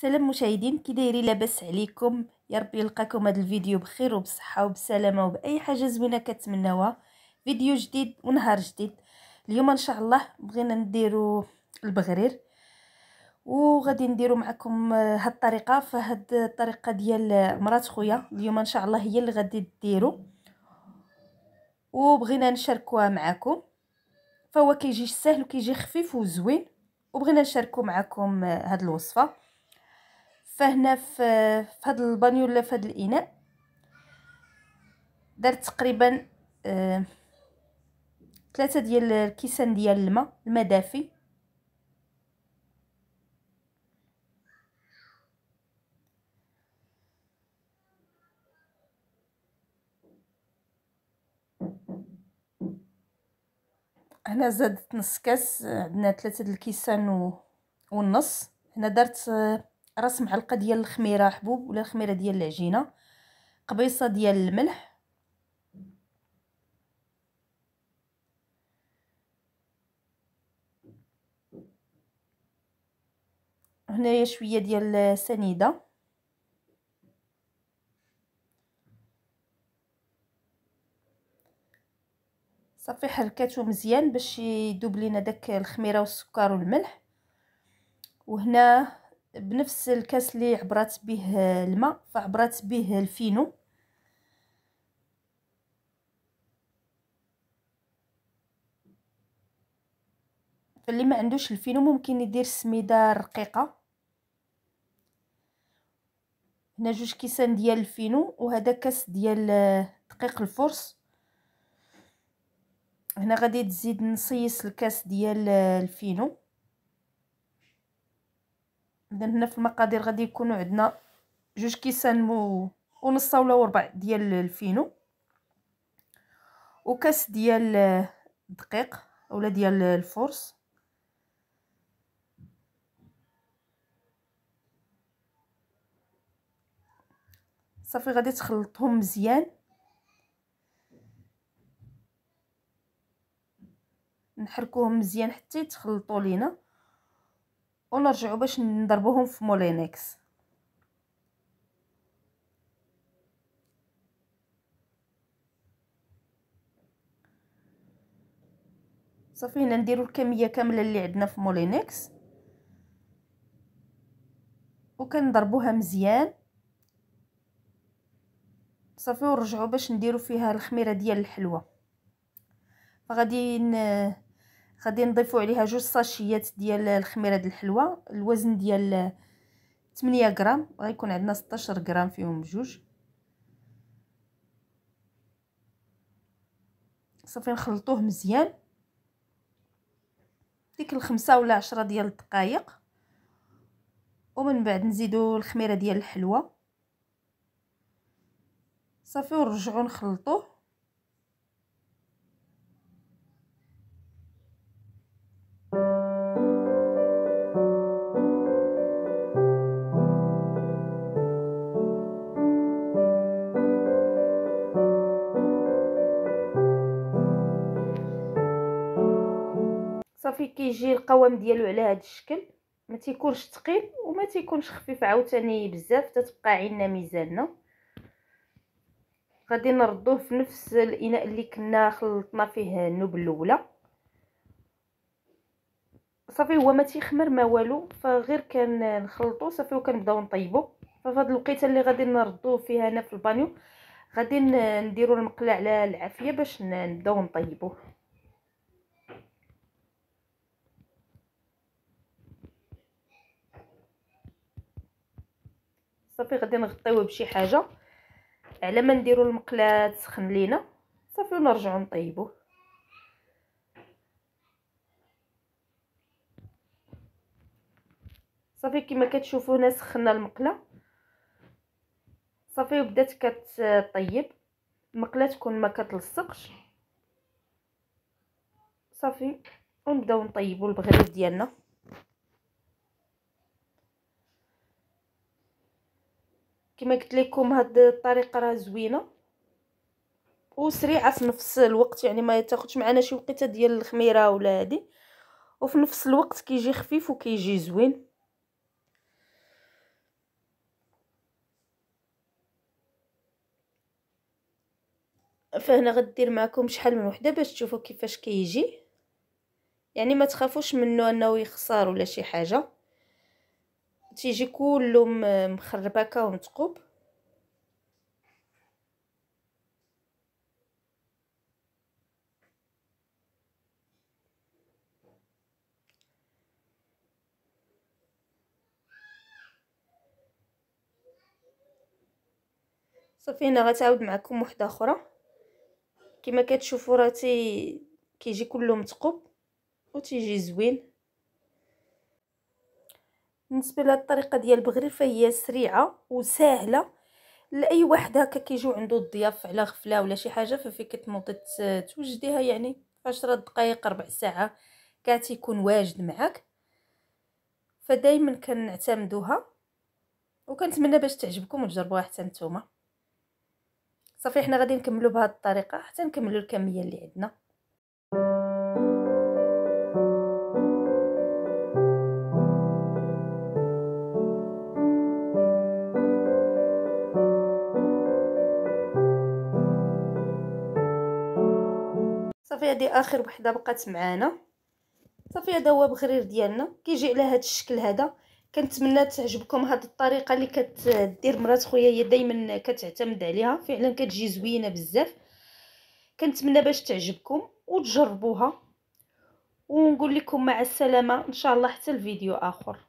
سلام مشاهدين كي دايرين لاباس عليكم يا ربي يلقاكم هذا الفيديو بخير وبصحة وبسلامة وبأي حاجة زوينة كتمناوها. فيديو جديد ونهار جديد. اليوم إن شاء الله بغينا نديرو البغرير. وغادي نديرو معكم هاد الطريقة. فهاد الطريقة ديال مرات خويا اليوم إن شاء الله هي اللي غادي ديرو. وبغينا نشاركوها معكم. فهو كيجي سهل وكيجي خفيف وزوين. وبغينا نشاركو معكم هاد الوصفة. فهنا في هذا البانيو ولا في هذا الإناء درت تقريبا آه ثلاثة ديال الكيسان ديال الماء الماء دافي. هنا زادت نص كاس عندنا ثلاثة الكيسان و... والنص. هنا درت راس معلقه ديال الخميرة حبوب ولا الخميرة ديال العجينة. قبيصة ديال الملح. هنايا شوية ديال سنيده صافي حركاتو مزيان باش يذوب لينا داك الخميرة والسكر والملح. وهنا بنفس الكاس اللي عبرات به الماء فعبرات به الفينو. فاللي ما عندوش الفينو ممكن يدير سميدة رقيقة. هنا جوج كيسان ديال الفينو وهذا كاس ديال دقيق الفرص. هنا غادي تزيد نصيص الكاس ديال الفينو. اذا هنا في المقادير غادي يكونوا عندنا جوج كيسان مو ونص ولا وربع ديال الفينو وكاس ديال الدقيق أولا ديال الفرص. صافي غادي تخلطهم مزيان. نحركوهم مزيان حتى يتخلطوا لينا. ونرجعوا باش نضربوهم في مولينكس. صافي هنا نديرو الكمية كاملة اللي عندنا في مولينكس. وكنضربوها مزيان. صافي ونرجعوا باش نديرو فيها الخميرة ديال الحلوة. فغادي غادي نضيفوا عليها جوج ساشيات ديال الخميرة ديال الحلوة. الوزن ديال 8 غرام غيكون عندنا 16 غرام فيهم بجوج صافي نخلطوه مزيان. ديك الخمسة ولا عشرة ديال الدقائق ومن بعد نزيدو الخميرة ديال الحلوة. صافي ونرجعو نخلطوه. صافي كيجي القوام ديالو على هذا الشكل ما تيكونش ثقيل وما تيكونش خفيف عاوتاني بزاف تتبقى عيننا ميزاننا غادي نردوه في نفس الإناء اللي كنا خلطنا فيه النوب الأولى. صافي هو ما تيخمر ما والو فغير كان نخلطو صافي وكنبداو نطيبو. ففي هاد الوقيتة اللي غادي نردوه فيها هنا في البانيو غادي نديرو المقله على العافية باش نبداو نطيبوه صافي غادي نغطيوه بشي حاجة. على ما نديرو المقله تسخن لينا. صافي ونرجعو نطيبوه. صافي كما كتشوفوا هنا سخنا المقله صافي وبدات كتطيب. المقله تكون ما كتلصقش. صافي. ونبداو نطيبوا البغرير ديالنا. كما قلت لكم هاد الطريقة راه زوينة. وسريعه في نفس الوقت يعني ما تاخذش معنا شي وقيتة ديال الخميرة ولا هادي. وفي نفس الوقت كيجي خفيف وكيجي زوين. فهنا غدير معكم شحال من وحدة باش تشوفوا كيفاش كيجي. يعني ما تخافوش منه أنه يخسر ولا شي حاجة. تيجي كله مخربكه ومثقوب صافي هنا غتعاود معكم وحدة أخرى. كما كتشوفوا راه تي كيجي كله مثقوب وتيجي زوين. بالنسبة لهاد الطريقة ديال البغرير فهي سريعة وسهله لاي واحد هكا كيجيو عنده الضياف على غفلة ولا شي حاجة ففي كتنوضي توجديها يعني في 10 دقائق ربع ساعة كاع واجد معاك. فدايما كنعتمدوها وكنتمنى باش تعجبكم وتجربوها حتى نتوما. صافي حنا غادي نكملوا بهذه الطريقة حتى نكملوا الكمية اللي عندنا. صافي هذه آخر وحدة بقات معانا. صافي هذا هو بغرير ديالنا. كيجي على هذا الشكل هذا. كنتمنى تعجبكم هذه الطريقة اللي كتدير مرات خويا. هي دائما كتعتمد عليها. فعلا كتجي زوينة بزاف. كنتمنى باش تعجبكم وتجربوها. ونقول لكم مع السلامة. إن شاء الله حتى الفيديو آخر.